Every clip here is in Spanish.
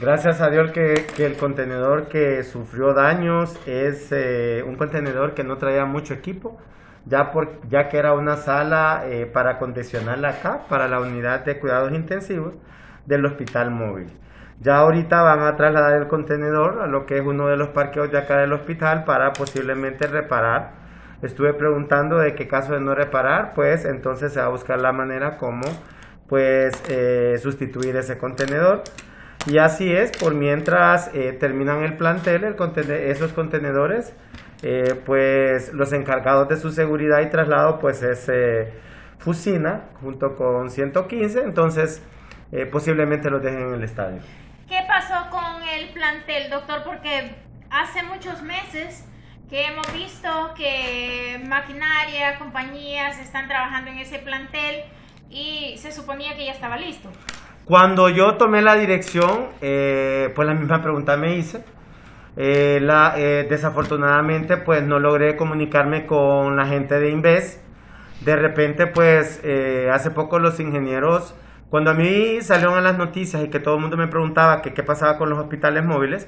Gracias a Dios que, el contenedor que sufrió daños es eh, un contenedor que no traía mucho equipo, ya, por, ya que era una sala eh, para acondicionarla acá, para la unidad de cuidados intensivos del hospital móvil. Ya ahorita van a trasladar el contenedor a lo que es uno de los parqueos de acá del hospital para posiblemente reparar. Estuve preguntando de qué caso de no reparar, pues entonces se va a buscar la manera como pues eh, sustituir ese contenedor. Y así es, por mientras eh, terminan el plantel, el esos contenedores, eh, pues los encargados de su seguridad y traslado, pues es eh, Fusina, junto con 115, entonces posiblemente los dejen en el estadio. ¿Qué pasó con el plantel, doctor? Porque hace muchos meses que hemos visto que maquinaria, compañías están trabajando en ese plantel y se suponía que ya estaba listo. Cuando yo tomé la dirección, eh, pues la misma pregunta me hice. Eh, la, eh, desafortunadamente, pues no logré comunicarme con la gente de Inves. De repente, pues hace poco los ingenieros, cuando a mí salieron en las noticias y que todo el mundo me preguntaba que qué pasaba con los hospitales móviles,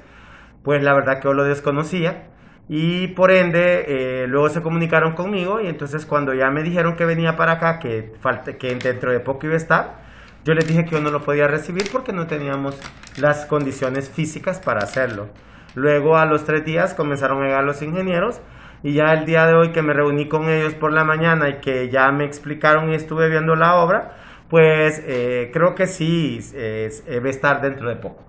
pues la verdad que yo lo desconocía. Y por ende, luego se comunicaron conmigo y entonces cuando ya me dijeron que venía para acá, que, que dentro de poco iba a estar, yo les dije que yo no lo podía recibir porque no teníamos las condiciones físicas para hacerlo. Luego a los tres días comenzaron a llegar los ingenieros y ya el día de hoy que me reuní con ellos por la mañana y que ya me explicaron y estuve viendo la obra, pues eh, creo que sí debe estar dentro de poco.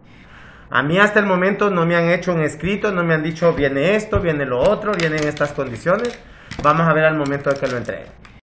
A mí hasta el momento no me han hecho un escrito, no me han dicho viene esto, viene lo otro, vienen estas condiciones. Vamos a ver al momento de que lo entreguen.